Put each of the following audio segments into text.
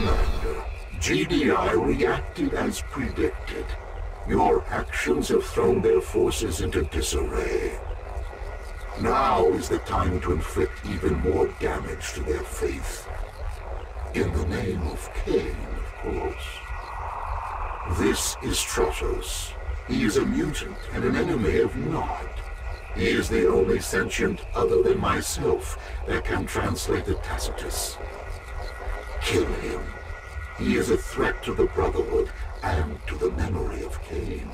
Commander, GDI reacted as predicted. Your actions have thrown their forces into disarray. Now is the time to inflict even more damage to their faith. In the name of Kane, of course. This is Tratos. He is a mutant and an enemy of Nod. He is the only sentient other than myself that can translate the Tacitus. Kill him. He is a threat to the Brotherhood and to the memory of Kane.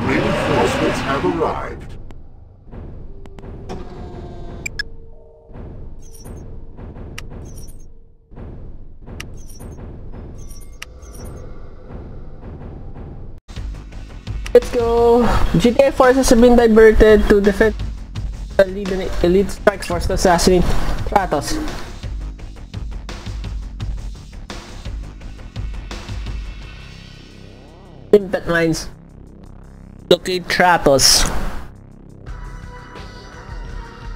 Reinforcements have arrived. Let's go! GDI forces have been diverted to defend the elite, strike force to assassinate Tratos. Limpet mines. Locate Tratos.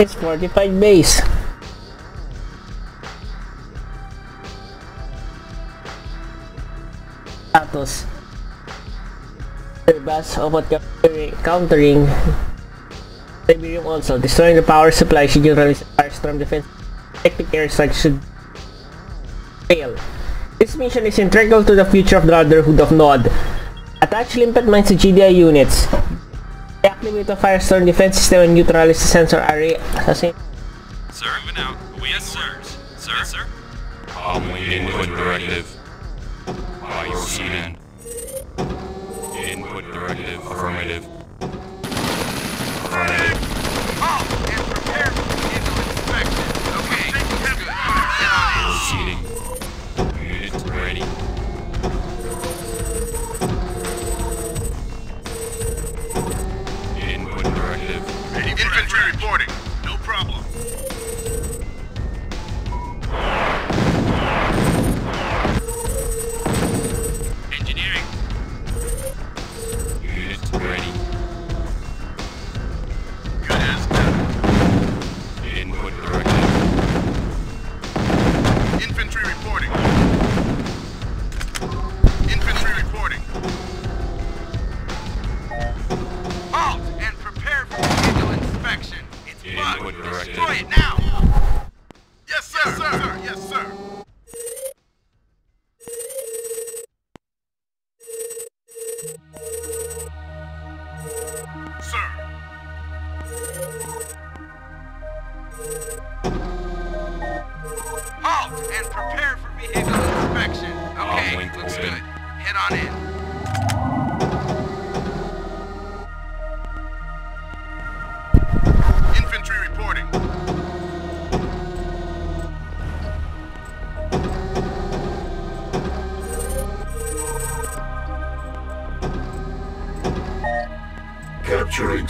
It's fortified base. Tratos. Bus of what countering, Tiberium also. Destroying the power supply should release Firestorm defense. Technic airstrike should fail. This mission is integral to the future of the Brotherhood of Nod. Attach limpet mines to GDI units. Activate the Firestorm defense system and neutralize the sensor array assassin. Sir, moving out. Oh, we yes, sir. Sir, yes, sir. Calmly input directive. By your seaman. Input directive. Affirmative. Affirmative.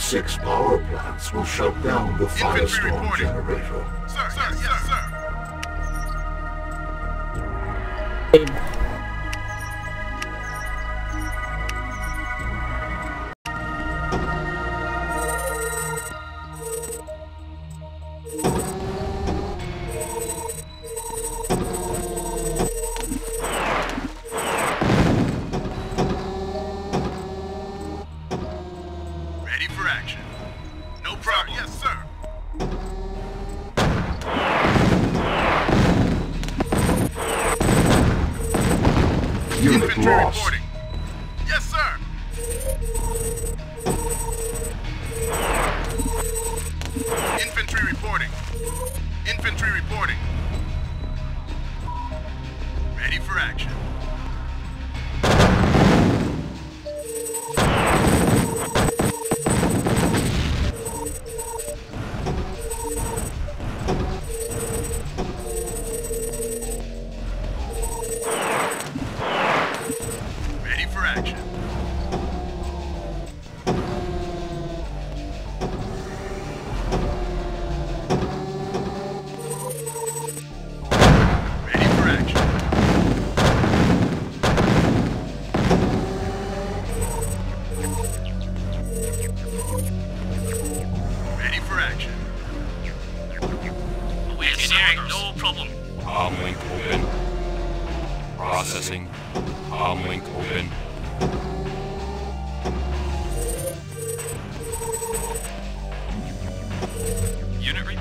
Six power plants will shut down the firestorm generator. Sir, sir, yes, sir. Ready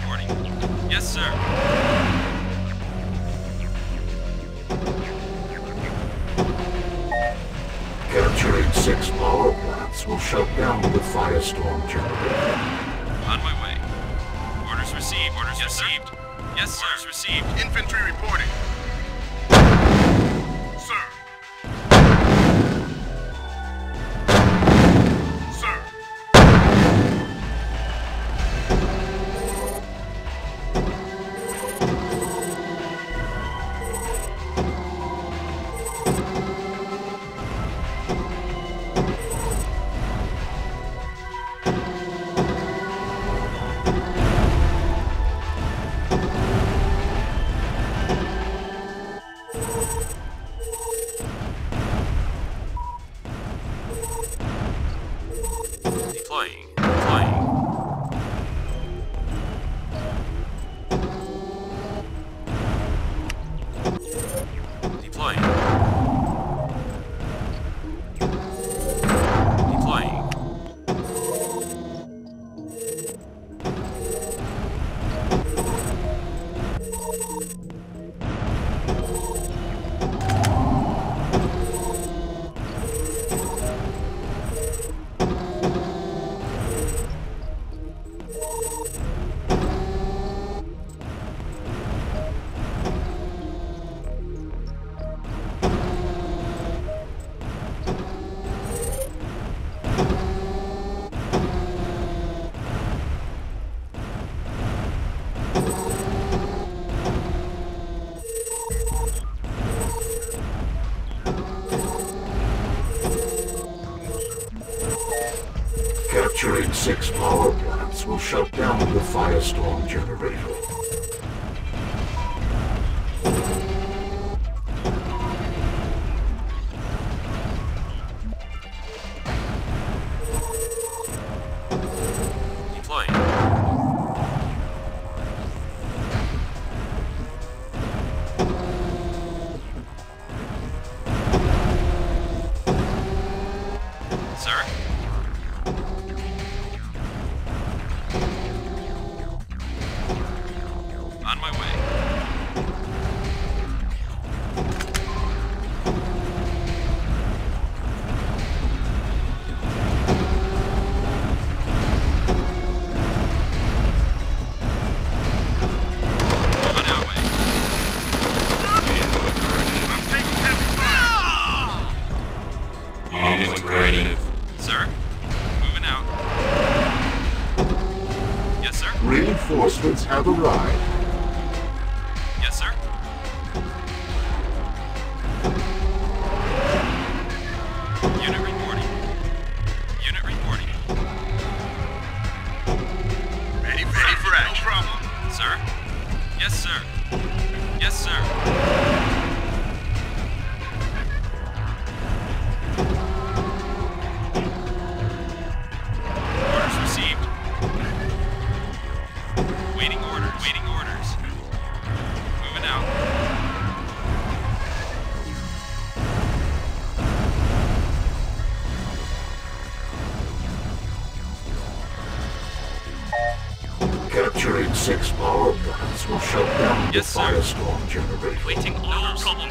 reporting. Yes, sir. Capturing six power plants will shut down the firestorm generator. On my way. Orders received. Orders received. Yes, sir. Orders received. Infantry reporting. Deploying. Six power plants will shut down the firestorm generator. Have arrived. Yes, sir? Unit reporting. Unit reporting. Ready for, Ready for action. No problem. Sir? Yes, sir. Yes, sir. Six power plants will shut down Yes, the sir. firestorm generator. Waiting orders. No problem.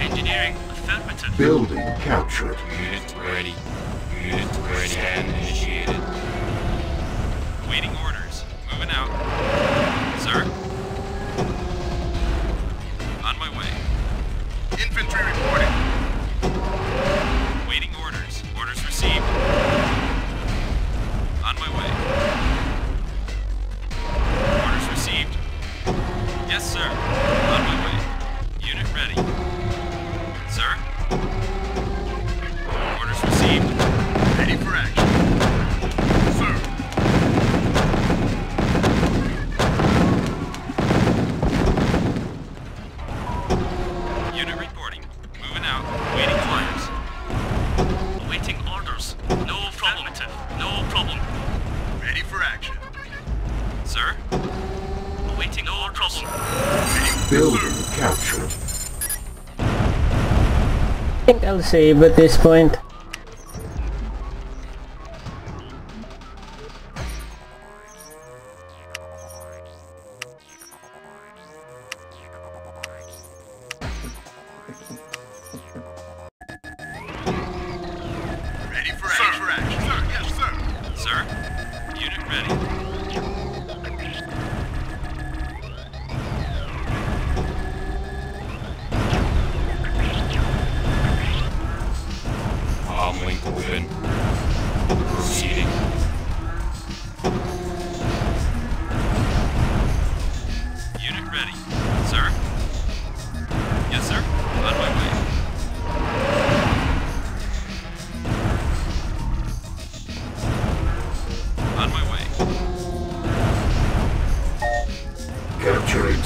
Engineering affirmative. Building captured. Unit ready. Unit ready. Scan initiated. I think I'll save at this point. Ready for action. Sir, yes, sir. Sir? Unit ready.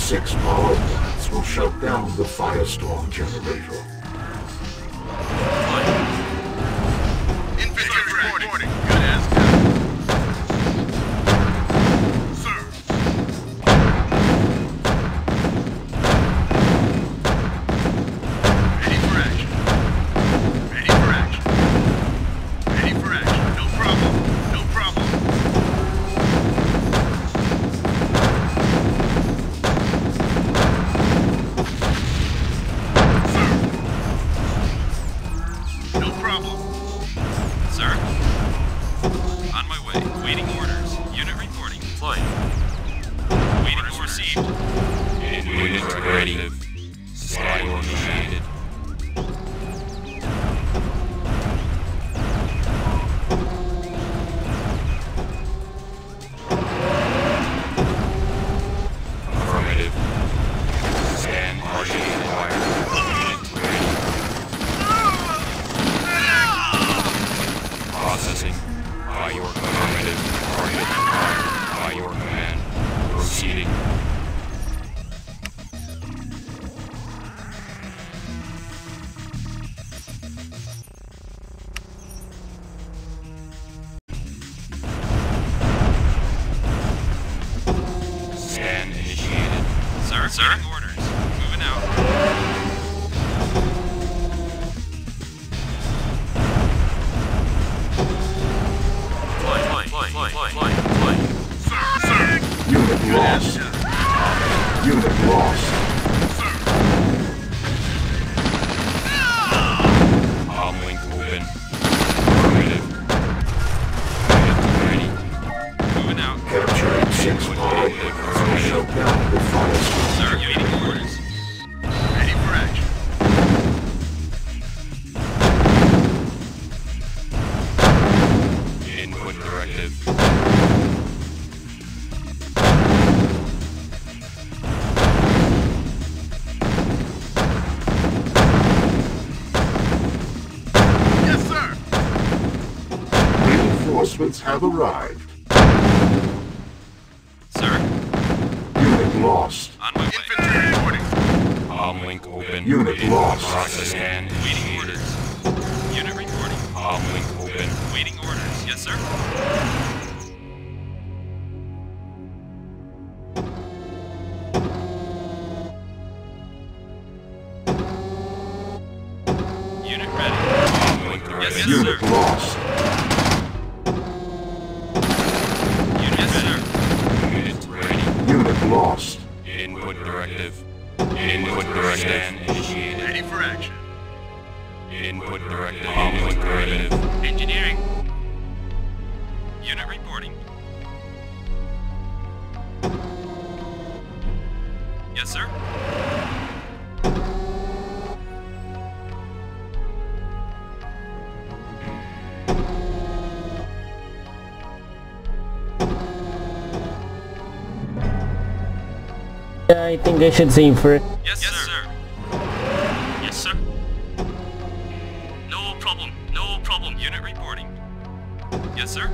Six power plants will shut down the firestorm generator. Sir? Out. Capturing six power plants will shut down the firestorm. Sir, waiting orders. Ready for action. Input directive. Yes, sir. Reinforcements have arrived. Lost. On my way. Infantry reporting. Arm link open. Unit In lost. Process scan Waiting orders. Unit reporting. Arm link open. Waiting orders. Yes, sir. Unit ready. Arm link Yes, ready. yes, sir. lost. Unit yes, sir. Unit ready. Unit lost. Input directive. Input directive. Scan initiated. Ready for action. Input directive. Arm link ready. Engineering. Unit reporting. Yes, sir. I think I should save first. Yes, yes sir. Yes, sir. No problem. No problem. Unit reporting. Yes, sir.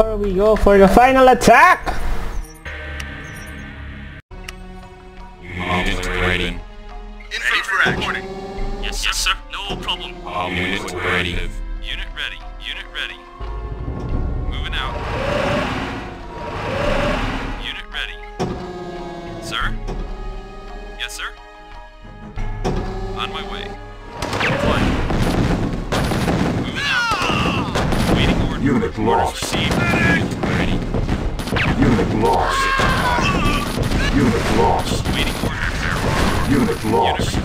Before we go for the final attack! Unit ready. Ready for action. Yes, yes, sir. No problem. Unit ready. Unit ready. Unit ready. Moving out. Unit ready. Sir? Yes, sir? On my way. Deploying. Moving Unit lost. Unit lost. Unit lost. Waiting order. Unit Unit lost.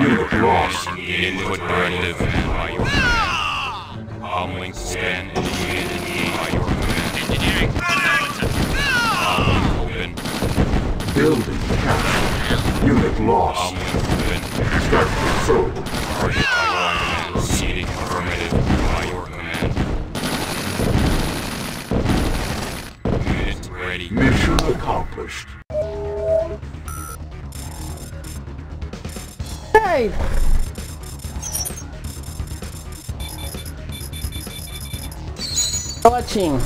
Unit lost. Input directive by. Comlink scan command. Engineering. Open. Building captured. Unit lost. Start control. Target by command. Affirmative by your command. Unit ready. Mission accomplished. Hey! Watching.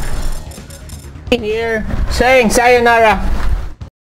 In here, saying sayonara.